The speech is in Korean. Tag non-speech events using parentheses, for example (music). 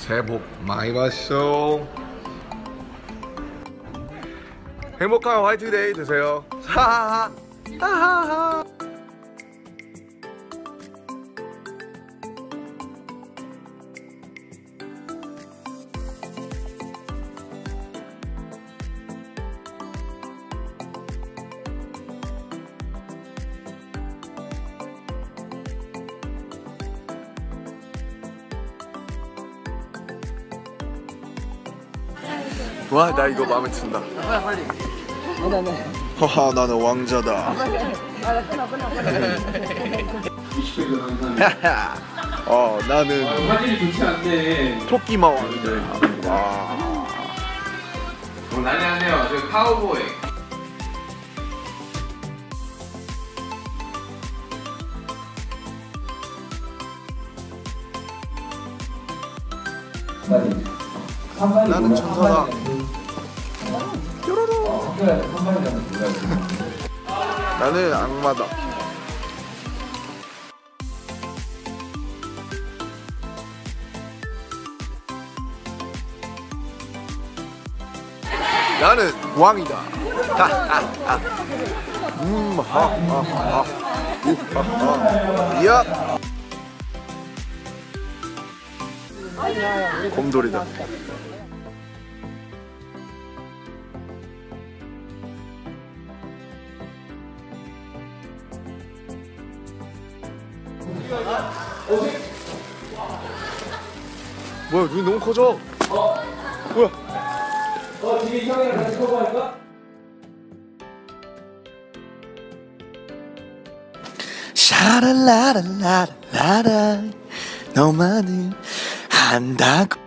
새해 복 많이 받으시오. 행복한 화이트데이 되세요. 하하하. 하하하. 와, 나 이거 마음에 든다. 하하, 나는 왕자다. (laughs) 어, 나는 화질이 좋지 않네. 토끼 마 왕자. 와. 어, 난리 났네요. 저 카우보이. 나는 천사다. 나는 악마다. 나는 왕이다. 하하하. 음, 하 하 하. 우 하 하. 야. 곰돌이다. 뭐야 눈이 너무 커져. 뭐야? 샤랄라랄라라라 너만은 한다고